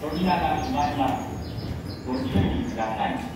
扉が閉まります。ご注意ください。